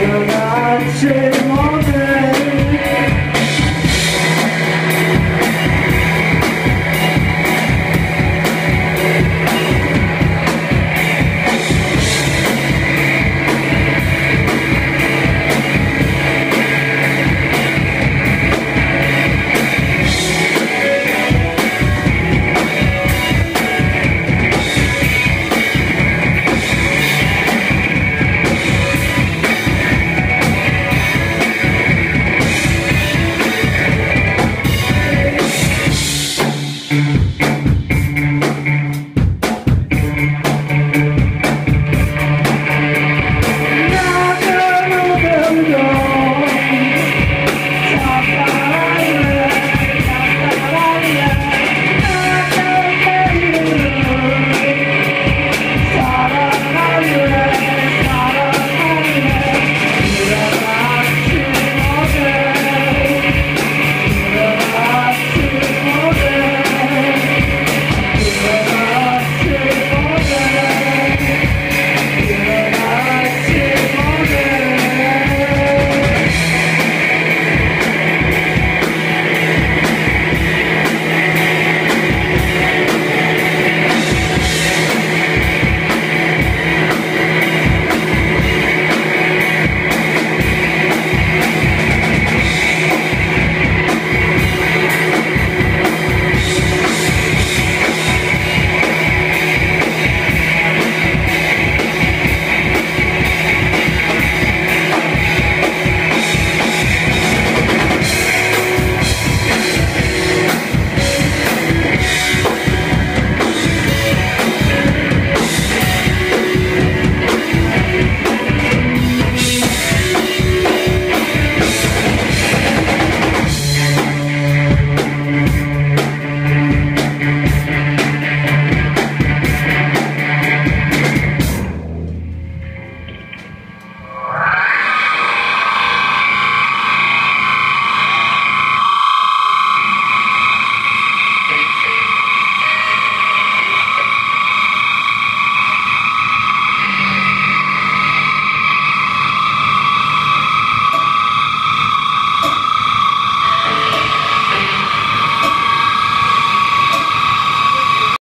You're not